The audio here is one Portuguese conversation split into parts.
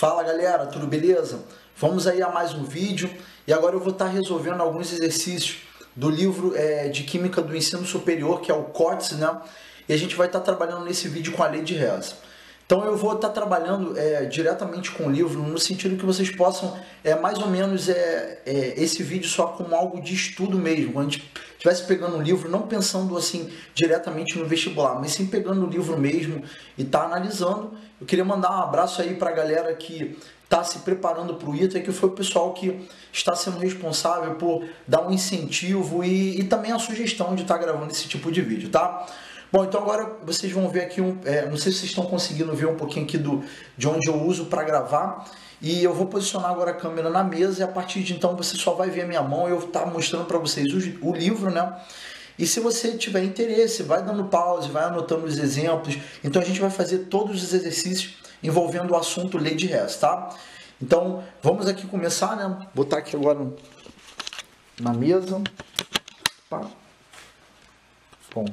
Fala galera, tudo beleza? Vamos aí a mais um vídeo e agora eu vou estar resolvendo alguns exercícios do livro é, de Química do Ensino Superior, que é o COTS, né? E a gente vai estar trabalhando nesse vídeo com a lei de Reza. Então eu vou estar trabalhando é, diretamente com o livro, no sentido que vocês possam, é, mais ou menos, é, é, esse vídeo só como algo de estudo mesmo. Quando a gente estivesse pegando o livro, não pensando assim diretamente no vestibular, mas sim pegando o livro mesmo e tá analisando. Eu queria mandar um abraço aí para a galera que está se preparando para o ITA, que foi o pessoal que está sendo responsável por dar um incentivo e, e também a sugestão de estar tá gravando esse tipo de vídeo, tá? Bom, então agora vocês vão ver aqui um. É, não sei se vocês estão conseguindo ver um pouquinho aqui do, de onde eu uso para gravar. E eu vou posicionar agora a câmera na mesa e a partir de então você só vai ver a minha mão e eu estar tá mostrando para vocês o, o livro, né? E se você tiver interesse, vai dando pause, vai anotando os exemplos. Então a gente vai fazer todos os exercícios envolvendo o assunto lei de res, tá? Então vamos aqui começar, né? Botar aqui agora na mesa. Pá. Bom.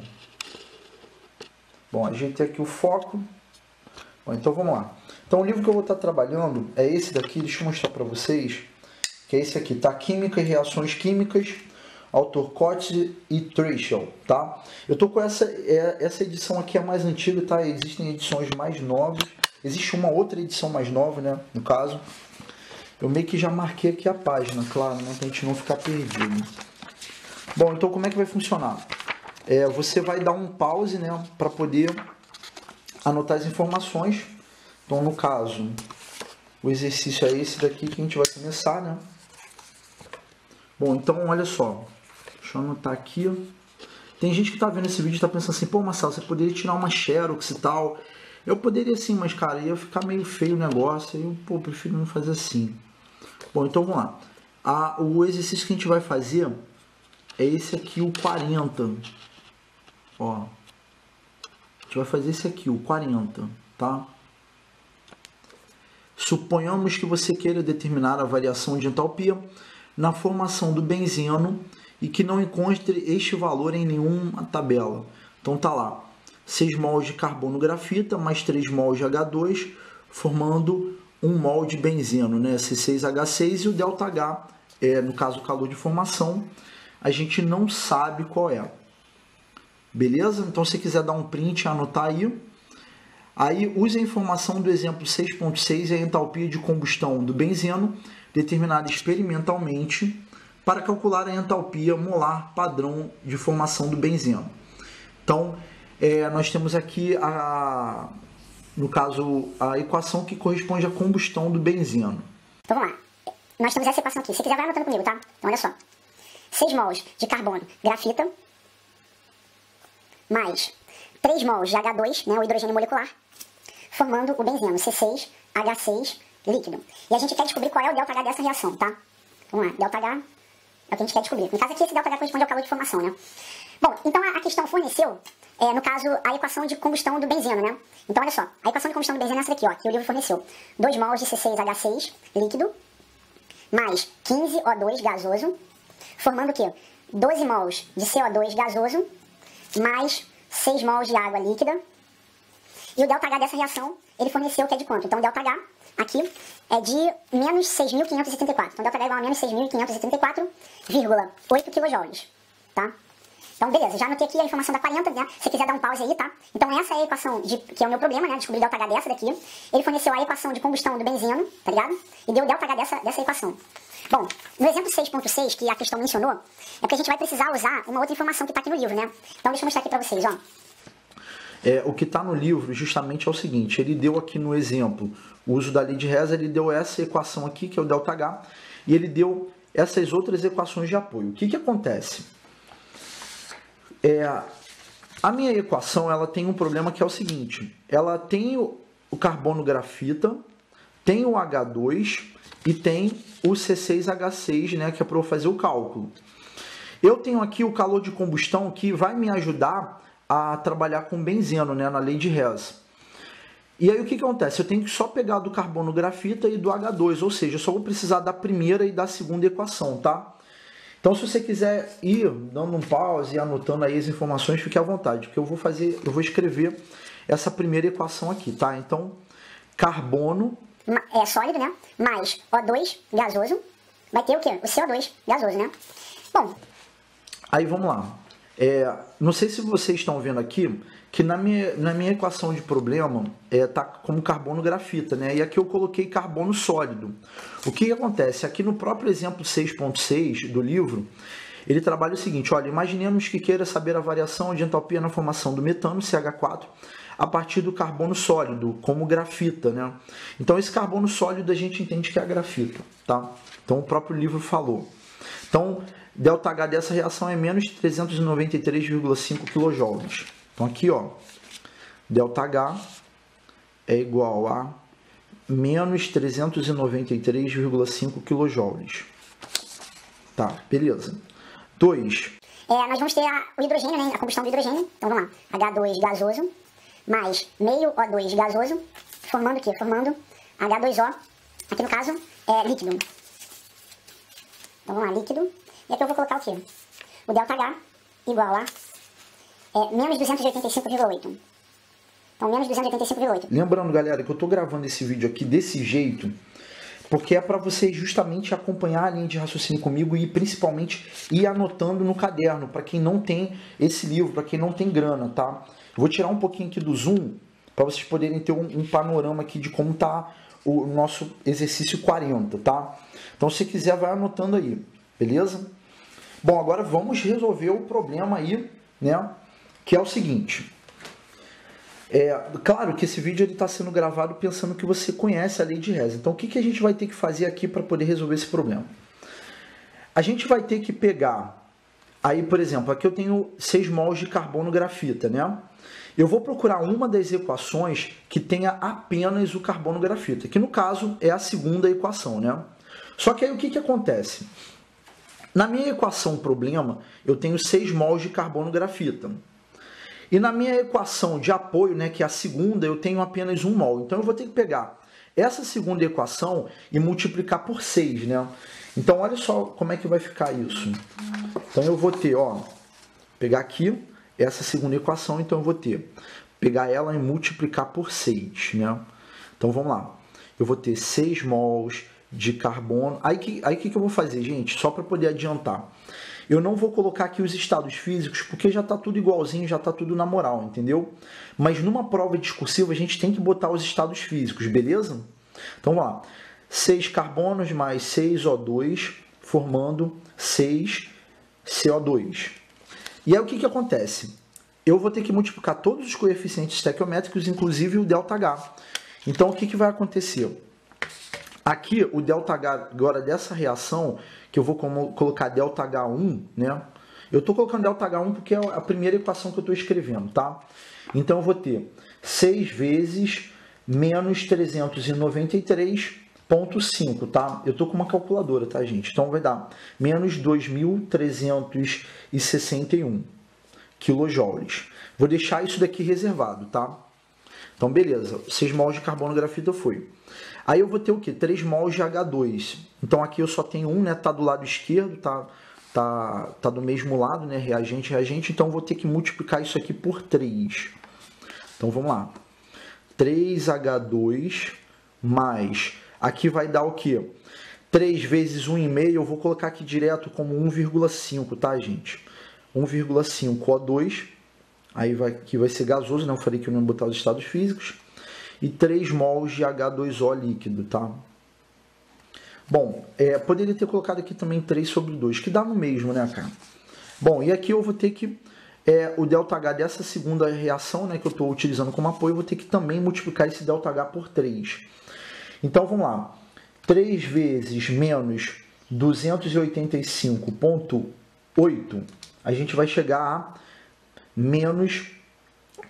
Bom, ajeitei aqui o foco. Bom, então vamos lá. Então o livro que eu vou estar trabalhando é esse daqui, deixa eu mostrar para vocês, que é esse aqui, tá? Química e reações químicas, autor Cotes e Trishel, tá? Eu tô com essa, é, essa edição aqui é mais antiga, tá? Existem edições mais novas, existe uma outra edição mais nova, né? No caso, eu meio que já marquei aqui a página, claro, né? Pra gente não ficar perdido. Bom, então como é que vai funcionar? é, você vai dar um pause né, para poder anotar as informações. Então, no caso, o exercício é esse daqui que a gente vai começar, né? Bom, então olha só. Deixa eu anotar aqui. Tem gente que tá vendo esse vídeo e tá pensando assim, pô, Marcelo, você poderia tirar uma xerox e tal. Eu poderia sim, mas cara, ia ficar meio feio o negócio. Eu, pô, prefiro não fazer assim. Bom, então vamos lá. A, o exercício que a gente vai fazer é esse aqui, o 40. Ó, a gente vai fazer esse aqui, o 40, tá? Suponhamos que você queira determinar a variação de entalpia na formação do benzeno e que não encontre este valor em nenhuma tabela. Então tá lá, 6 mols de carbono grafita mais 3 mols de H2, formando 1 mol de benzeno, né? C6H6 e o ΔH, é, no caso o calor de formação, a gente não sabe qual é. Beleza? Então, se quiser dar um print anotar aí. Aí, use a informação do exemplo 6.6 e a entalpia de combustão do benzeno, determinada experimentalmente, para calcular a entalpia molar padrão de formação do benzeno. Então, é, nós temos aqui, a, no caso, a equação que corresponde à combustão do benzeno. Então, vamos lá. Nós temos essa equação aqui. Se quiser, vai anotando comigo, tá? Então, olha só. 6 mols de carbono grafita mais 3 mols de H2, né, o hidrogênio molecular, formando o benzeno C6H6 líquido. E a gente quer descobrir qual é o ΔH dessa reação, tá? Vamos lá, ΔH é o que a gente quer descobrir. No caso aqui, esse delta H corresponde ao calor de formação, né? Bom, então a, questão forneceu, é, no caso, a equação de combustão do benzeno, né? Então, olha só, a equação de combustão do benzeno é essa daqui, ó, que o livro forneceu. 2 mols de C6H6 líquido, mais 15 O2 gasoso, formando o quê? 12 mols de CO2 gasoso, mais 6 mols de água líquida. E o delta H dessa reação, ele forneceu que é de quanto? Então, o delta H aqui é de menos 6.574. Então, delta H é igual a menos 6.574,8 kJ, tá? Então, beleza, já anotei aqui a informação da 40, né? Se quiser dar um pause aí, tá? Então, essa é a equação de, que é o meu problema, né? Descobrir delta H dessa daqui. Ele forneceu a equação de combustão do benzeno, tá ligado? E deu delta H dessa, dessa equação. Bom, no exemplo 6.6, que a questão mencionou, é porque a gente vai precisar usar uma outra informação que tá aqui no livro, né? Então, deixa eu mostrar aqui pra vocês, ó. É, o que está no livro justamente é o seguinte, ele deu aqui no exemplo o uso da lei de Reza, ele deu essa equação aqui, que é o ΔH, e ele deu essas outras equações de apoio. O que, que acontece? É, a minha equação ela tem um problema que é o seguinte, ela tem o, carbono grafita, tem o H2 e tem o C6H6, né, que é para eu fazer o cálculo. Eu tenho aqui o calor de combustão que vai me ajudar a trabalhar com benzeno, né, na lei de Hess. E aí o que, que acontece? Eu tenho que só pegar do carbono grafita e do H2, ou seja, eu só vou precisar da primeira e da segunda equação, tá? Então se você quiser ir dando um pause e anotando aí as informações, fique à vontade, porque eu vou fazer, eu vou escrever essa primeira equação aqui, tá? Então, carbono é sólido, né? Mais O2 gasoso, vai ter o quê? O CO2 gasoso, né? Bom. Aí vamos lá. É, não sei se vocês estão vendo aqui que na minha, na minha equação de problema é, tá como carbono grafita, né? E aqui eu coloquei carbono sólido. O que, que acontece? Aqui no próprio exemplo 6.6 do livro, ele trabalha o seguinte, olha, imaginemos que queira saber a variação de entalpia na formação do metano, CH4, a partir do carbono sólido, como grafita, né? Então esse carbono sólido a gente entende que é a grafita, tá? Então o próprio livro falou. Então, ΔH dessa reação é menos 393,5 kJ. Então aqui, ó, ΔH é igual a menos 393,5 kJ. Tá, beleza. 2. É, nós vamos ter a, o hidrogênio, né? A combustão do hidrogênio. Então vamos lá. H2 gasoso mais meio O2 gasoso, formando o quê? Formando H2O, aqui no caso é líquido. Então vamos lá, líquido. E aqui eu vou colocar o quê? O ΔH igual a é, menos 285,8. Então, menos 285,8. Lembrando, galera, que eu estou gravando esse vídeo aqui desse jeito, porque é para vocês justamente acompanhar a linha de raciocínio comigo e principalmente ir anotando no caderno, para quem não tem esse livro, para quem não tem grana, tá? Eu vou tirar um pouquinho aqui do zoom, para vocês poderem ter um, um, panorama aqui de como tá o nosso exercício 40, tá? Então, se quiser, vai anotando aí, beleza? Bom, agora vamos resolver o problema aí, né? Que é o seguinte. É, claro que esse vídeo está sendo gravado pensando que você conhece a lei de Hess. Então, o que, que a gente vai ter que fazer aqui para poder resolver esse problema? A gente vai ter que pegar, aí, por exemplo, aqui eu tenho 6 mols de carbono grafita, né? Eu vou procurar uma das equações que tenha apenas o carbono grafita, que no caso é a segunda equação, né? Só que aí o que, que acontece? Na minha equação problema, eu tenho 6 mols de carbono grafita. E na minha equação de apoio, né, que é a segunda, eu tenho apenas 1 mol. Então eu vou ter que pegar essa segunda equação e multiplicar por 6, né? Então olha só como é que vai ficar isso. Então eu vou ter, ó, pegar aqui essa segunda equação, então eu vou ter pegar ela e multiplicar por 6, né? Então vamos lá. Eu vou ter 6 mols de carbono. Aí que aí que, que eu vou fazer, gente? Só para poder adiantar. Eu não vou colocar aqui os estados físicos porque já está tudo igualzinho, já está tudo na moral, entendeu? Mas numa prova discursiva a gente tem que botar os estados físicos, beleza? Então vamos lá. 6 carbonos mais 6O2 formando 6 CO2. E aí o que, que acontece? Eu vou ter que multiplicar todos os coeficientes estequiométricos, inclusive o ΔH. Então o que, que vai acontecer? Aqui, o ΔH agora dessa reação, que eu vou colocar ΔH1, né? Eu estou colocando ΔH1 porque é a primeira equação que eu estou escrevendo, tá? Então, eu vou ter 6 vezes menos 393,5, tá? Eu estou com uma calculadora, tá, gente? Então, vai dar menos 2.361 quilojoules. Vou deixar isso daqui reservado, tá? Então, beleza. 6 mols de carbono grafita foi. Aí eu vou ter o quê? 3 mols de H2. Então aqui eu só tenho um, né? Tá do lado esquerdo, tá, tá, tá do mesmo lado, né? Reagente, reagente. Então vou ter que multiplicar isso aqui por 3. Então vamos lá. 3H2 mais... Aqui vai dar o quê? 3 vezes 1,5, eu vou colocar aqui direto como 1,5, tá, gente? 1,5 O2, aí vai, aqui vai ser gasoso, né? Eu falei que eu não ia botar os estados físicos e 3 mols de H2O líquido, tá? Bom, é, poderia ter colocado aqui também 3 sobre 2, que dá no mesmo, né, cara? Bom, e aqui eu vou ter que, é, o ΔH dessa segunda reação, né, que eu estou utilizando como apoio, eu vou ter que também multiplicar esse ΔH por 3. Então, vamos lá. 3 vezes menos 285,8, a gente vai chegar a menos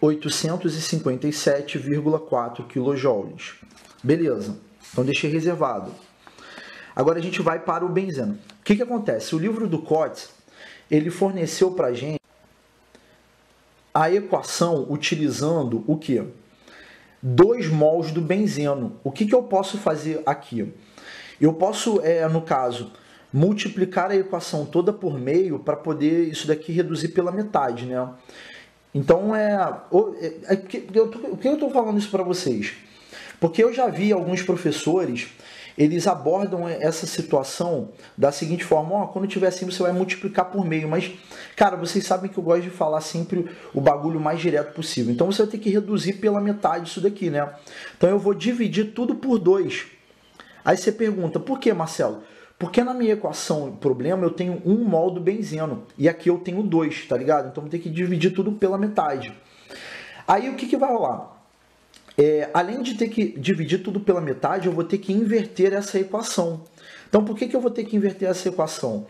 857,4 kJ. Beleza, então deixei reservado. Agora a gente vai para o benzeno. O que, que acontece? O livro do Cotes, ele forneceu para a gente a equação utilizando o que? 2 mols do benzeno. O que, que eu posso fazer aqui? Eu posso, é, no caso, multiplicar a equação toda por meio para poder isso daqui reduzir pela metade, né? Então, é, é, é o que eu estou falando isso para vocês? Porque eu já vi alguns professores, eles abordam essa situação da seguinte forma: ó, quando tiver assim você vai multiplicar por meio, mas cara, vocês sabem que eu gosto de falar sempre o bagulho mais direto possível. Então você vai ter que reduzir pela metade isso daqui, né? Então eu vou dividir tudo por 2. Aí você pergunta, por que, Marcelo? Porque na minha equação problema eu tenho um mol do benzeno e aqui eu tenho dois, tá ligado? Então vou ter que dividir tudo pela metade. Aí o que, que vai rolar? É, além de ter que dividir tudo pela metade, eu vou ter que inverter essa equação. Então, por que, que eu vou ter que inverter essa equação?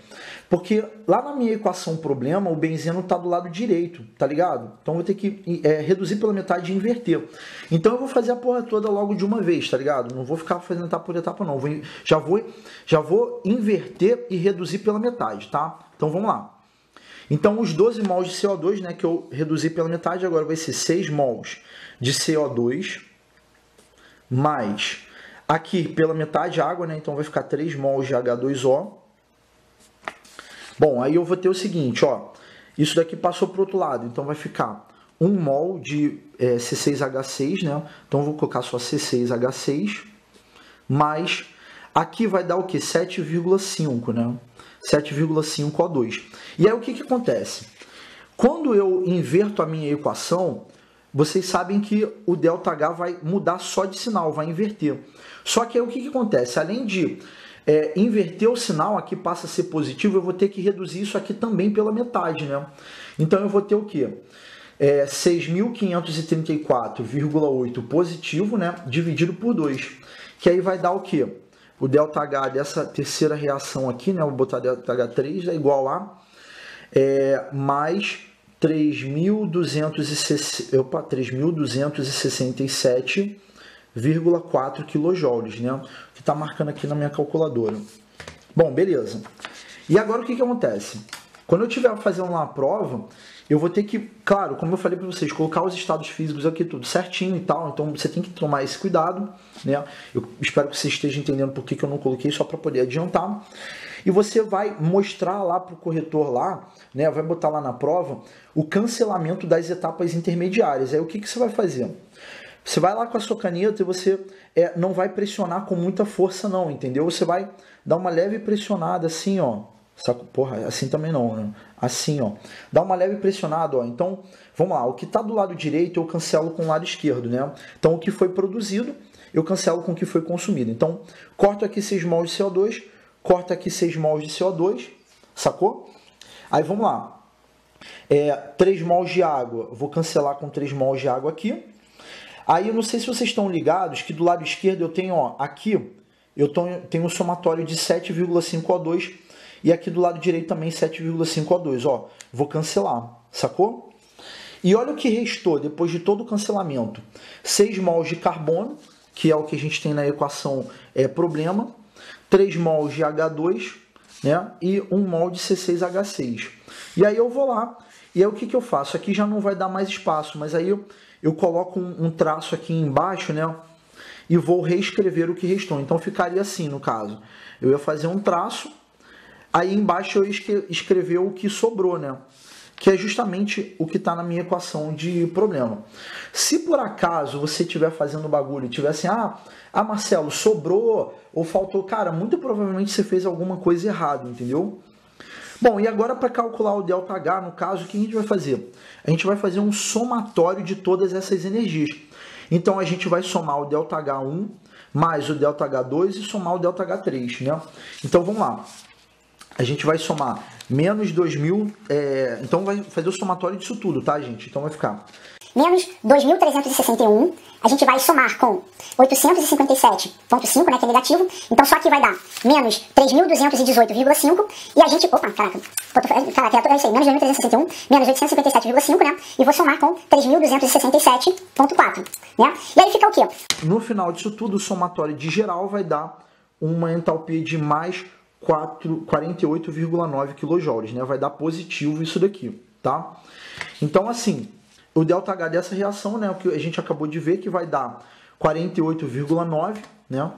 Porque lá na minha equação problema, o benzeno está do lado direito, tá ligado? Então, eu vou ter que é, reduzir pela metade e inverter. Então, eu vou fazer a porra toda logo de uma vez, tá ligado? Não vou ficar fazendo etapa por etapa, não. Vou, já, vou, já vou inverter e reduzir pela metade, tá? Então, vamos lá. Então, os 12 mols de CO2, né, que eu reduzi pela metade, agora vai ser 6 mols de CO2 mais aqui pela metade água, né? Então vai ficar 3 mols de H2O. Bom, aí eu vou ter o seguinte, ó. Isso daqui passou para o outro lado, então vai ficar 1 mol de é, C6H6, né? Então vou colocar só C6H6 mais aqui vai dar o que? 7,5, né? 7,5 O2. E aí o que, que acontece? Quando eu inverto a minha equação, vocês sabem que o ΔH vai mudar só de sinal, vai inverter. Só que aí o que, que acontece? Além de é, inverter o sinal, aqui passa a ser positivo, eu vou ter que reduzir isso aqui também pela metade, né? Então eu vou ter o quê? É, 6.534,8 positivo, né? Dividido por 2. Que aí vai dar o quê? O ΔH dessa terceira reação aqui, né? Vou botar ΔH3, é igual a é, mais 3.267,4 kJ, né? Que está marcando aqui na minha calculadora. Bom, beleza. E agora o que, que acontece? Quando eu estiver fazendo uma prova, eu vou ter que, claro, como eu falei para vocês, colocar os estados físicos aqui tudo certinho e tal. Então você tem que tomar esse cuidado, né? Eu espero que você esteja entendendo por que, eu não coloquei só para poder adiantar. E você vai mostrar lá para o corretor lá, né? Vai botar lá na prova o cancelamento das etapas intermediárias. Aí o que, que você vai fazer? Você vai lá com a sua caneta e você é, não vai pressionar com muita força, não, entendeu? Você vai dar uma leve pressionada assim, ó Saco? Porra, assim também não, né? Assim, ó. Dá uma leve pressionada, ó. Então, vamos lá. O que está do lado direito eu cancelo com o lado esquerdo, né? Então, o que foi produzido eu cancelo com o que foi consumido. Então, corto aqui 6 mols de CO2, corto aqui 6 mols de CO2, sacou? Aí, vamos lá. É, 3 mols de água, vou cancelar com 3 mols de água aqui. Aí, eu não sei se vocês estão ligados que do lado esquerdo eu tenho, ó, aqui, eu tenho um somatório de 7,5 O2 e aqui do lado direito também 7,5 O2. Ó, vou cancelar, sacou? E olha o que restou depois de todo o cancelamento: 6 mols de carbono, que é o que a gente tem na equação é problema, 3 mols de H2 né? e 1 mol de C6H6. E aí eu vou lá, e aí o que, que eu faço? Aqui já não vai dar mais espaço, mas aí eu, eu coloco um, um traço aqui embaixo, né? E vou reescrever o que restou. Então ficaria assim no caso. Eu ia fazer um traço Aí embaixo eu escrever o que sobrou, né? Que é justamente o que está na minha equação de problema. Se por acaso você estiver fazendo bagulho e tiver assim, ah, ah, Marcelo, sobrou ou faltou, cara, muito provavelmente você fez alguma coisa errada, entendeu? Bom, e agora para calcular o ΔH, no caso, o que a gente vai fazer? A gente vai fazer um somatório de todas essas energias. Então a gente vai somar o ΔH1 mais o ΔH2 e somar o ΔH3, né? Então vamos lá a gente vai somar menos 2.000, é, então vai fazer o somatório disso tudo, tá, gente? Então vai ficar... Menos 2.361, a gente vai somar com 857.5, né, que é negativo, então só aqui vai dar menos 3.218,5, e a gente, opa, caraca, caraca, é isso aí, menos 2.361, menos 857,5, né, e vou somar com 3.267,4, né, e aí fica o quê? No final disso tudo, o somatório de geral vai dar uma entalpia de mais 48,9 kJ, né? Vai dar positivo isso daqui, tá? Então, assim, o ΔH dessa reação, né? O que a gente acabou de ver que vai dar 48,9, né?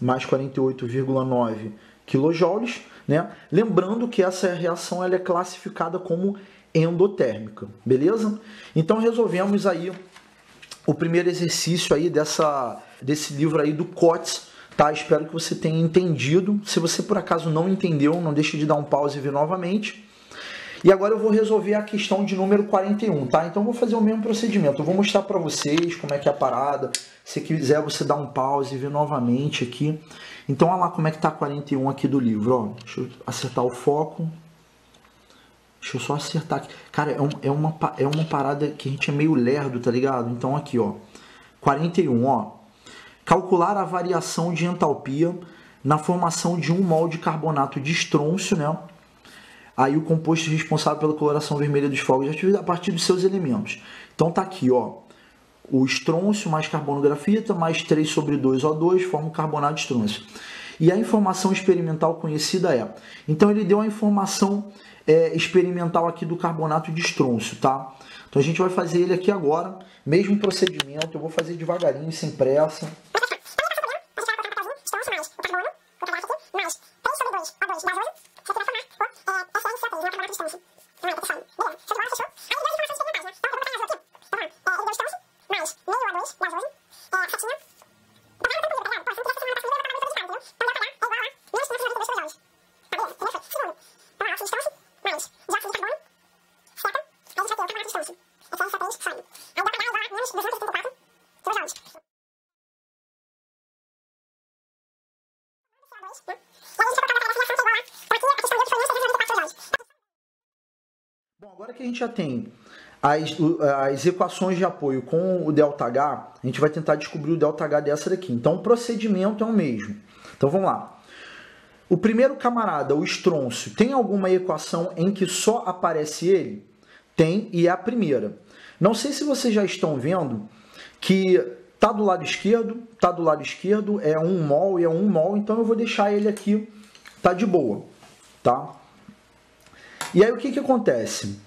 Mais 48,9 kJ, né? Lembrando que essa reação ela é classificada como endotérmica, beleza? Então resolvemos aí o primeiro exercício aí dessa, desse livro aí do Cotes, tá? Espero que você tenha entendido. Se você por acaso não entendeu, não deixe de dar um pause e ver novamente. E agora eu vou resolver a questão de número 41, tá? Então eu vou fazer o mesmo procedimento. Eu vou mostrar para vocês como é que é a parada. Se quiser você dá um pause e ver novamente aqui. Então olha lá como é que tá 41 aqui do livro, ó. Deixa eu acertar o foco. Deixa eu só acertar aqui. Cara, é, um, é, uma, é uma parada que a gente é meio lerdo, tá ligado? Então aqui, ó. 41, ó. Calcular a variação de entalpia na formação de um mol de carbonato de estrôncio, né? aí o composto responsável pela coloração vermelha dos fogos de atividade a partir dos seus elementos. Então tá aqui, ó, o estrôncio mais carbono grafita mais 3 sobre 2 O2 forma o carbonato de estrôncio. E a informação experimental conhecida é. Então ele deu a informação é, experimental aqui do carbonato de estrôncio, tá? Então a gente vai fazer ele aqui agora, mesmo procedimento, eu vou fazer devagarinho, sem pressa. Que a gente já tem as, as equações de apoio com o ΔH, a gente vai tentar descobrir o ΔH dessa daqui. Então, o procedimento é o mesmo. Então, vamos lá. O primeiro camarada, o estrôncio, tem alguma equação em que só aparece ele? Tem, e é a primeira. Não sei se vocês já estão vendo que tá do lado esquerdo, tá do lado esquerdo, é um mol e é um mol, então eu vou deixar ele aqui, tá de boa, tá? E aí o que, que acontece?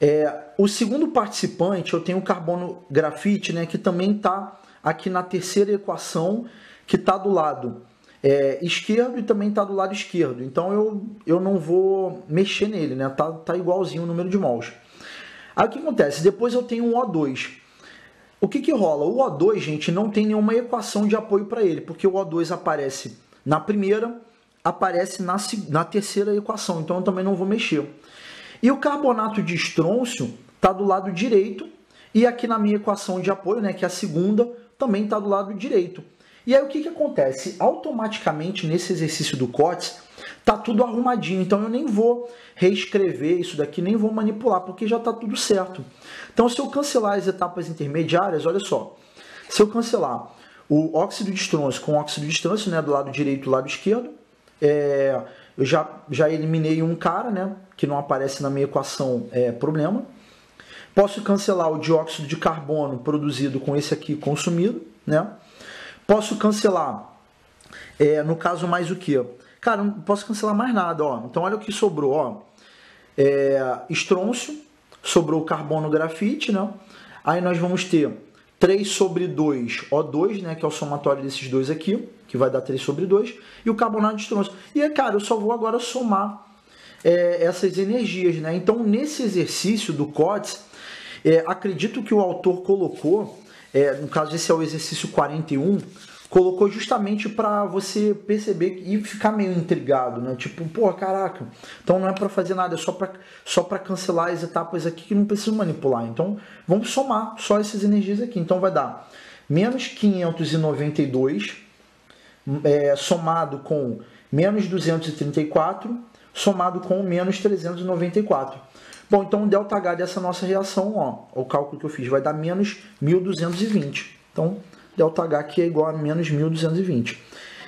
É, o segundo participante, eu tenho o carbono grafite, né, que também está aqui na terceira equação, que está do lado é, esquerdo e também está do lado esquerdo. Então eu, eu não vou mexer nele, né? Tá, tá igualzinho o número de mols. Aí o que acontece? Depois eu tenho um O2. O que, que rola? O O2, gente, não tem nenhuma equação de apoio para ele, porque o O2 aparece na primeira aparece na, na terceira equação, então eu também não vou mexer. E o carbonato de estrôncio está do lado direito, e aqui na minha equação de apoio, né, que é a segunda, também está do lado direito. E aí o que, que acontece? Automaticamente nesse exercício do COTS, tá tudo arrumadinho, então eu nem vou reescrever isso daqui, nem vou manipular, porque já está tudo certo. Então se eu cancelar as etapas intermediárias, olha só, se eu cancelar o óxido de estrôncio com óxido de estrôncio, né, do lado direito e do lado esquerdo, é, eu já, já eliminei um cara, né, que não aparece na minha equação, é problema. Posso cancelar o dióxido de carbono produzido com esse aqui consumido, né? Posso cancelar, é, no caso mais o que? Cara, não posso cancelar mais nada, ó. Então olha o que sobrou, ó. É, estrôncio, sobrou carbono grafite, né? Aí nós vamos ter 3 sobre 2 O2, né, que é o somatório desses dois aqui, que vai dar 3 sobre 2, e o carbonato de estrôncio. E, cara, eu só vou agora somar é, essas energias, né? Então, nesse exercício do COTS, é, acredito que o autor colocou, é, no caso esse é o exercício 41, colocou justamente para você perceber e ficar meio intrigado, né? Tipo, pô, caraca, então não é para fazer nada, é só para só para cancelar as etapas aqui que não preciso manipular. Então, vamos somar só essas energias aqui. Então vai dar menos 592 é, somado com menos 234 somado com menos 394. Bom, então o ΔH dessa nossa reação, ó, o cálculo que eu fiz vai dar menos 1220. Então, ΔH aqui é igual a menos 1220.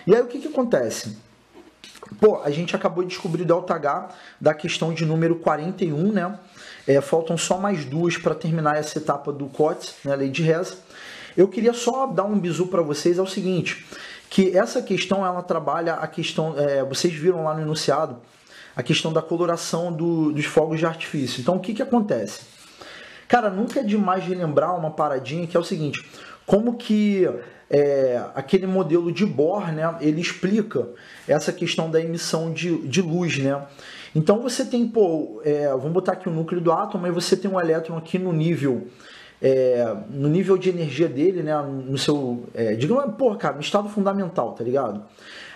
E aí o que, que acontece? Pô, a gente acabou de descobrir o ΔH da questão de número 41, né? É, faltam só mais duas para terminar essa etapa do COTS, né, lei de Reza. Eu queria só dar um bisu para vocês, é o seguinte, que essa questão ela trabalha a questão, é, vocês viram lá no enunciado, a questão da coloração do, dos fogos de artifício. Então o que, que acontece? Cara, nunca é demais relembrar uma paradinha que é o seguinte: como que é, aquele modelo de Bohr, né, ele explica essa questão da emissão de, de luz, né? Então você tem, pô, é, vamos botar aqui o núcleo do átomo, e você tem um elétron aqui no nível é, no nível de energia dele, né? No seu, é, digamos, porra, cara, no estado fundamental, tá ligado?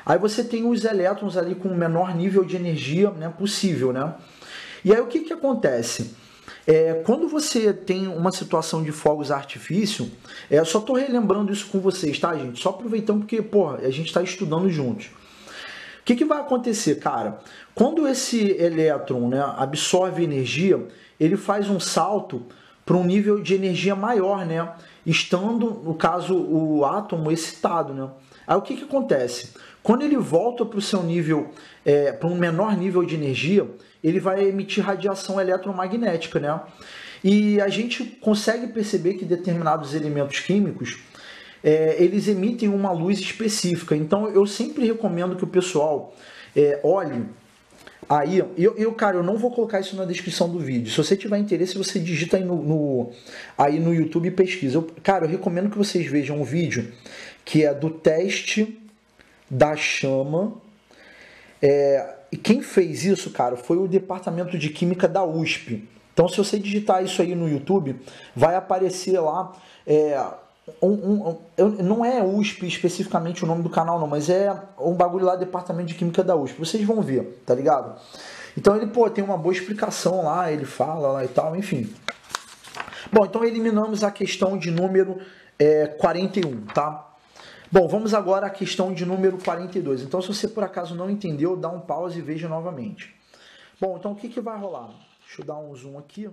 Aí você tem os elétrons ali com o menor nível de energia né, possível, né? E aí o que, que acontece? É, quando você tem uma situação de fogos artifício, é, só estou relembrando isso com vocês, tá, gente? Só aproveitando porque, porra, a gente está estudando juntos. O que, que vai acontecer, cara? Quando esse elétron né, absorve energia, ele faz um salto para um nível de energia maior, né? Estando, no caso, o átomo excitado, né? Aí o que, que acontece? Quando ele volta para o seu nível, é, para um menor nível de energia, ele vai emitir radiação eletromagnética, né? E a gente consegue perceber que determinados elementos químicos é, eles emitem uma luz específica. Então eu sempre recomendo que o pessoal é, olhe Aí, eu, eu, cara, eu não vou colocar isso na descrição do vídeo. Se você tiver interesse, você digita aí no, no aí no YouTube e pesquisa. Eu, cara, eu recomendo que vocês vejam um vídeo que é do teste da chama. É, e quem fez isso, cara, foi o departamento de química da USP. Então, se você digitar isso aí no YouTube, vai aparecer lá é, um, um, um, não é USP especificamente o nome do canal, não, mas é um bagulho lá, Departamento de Química da USP. Vocês vão ver, tá ligado? Então ele, pô, tem uma boa explicação lá, ele fala lá e tal, enfim. Bom, então eliminamos a questão de número é, 41, tá? Bom, vamos agora à questão de número 42. Então, se você por acaso não entendeu, dá um pause e veja novamente. Bom, então o que, que vai rolar? Deixa eu dar um zoom aqui.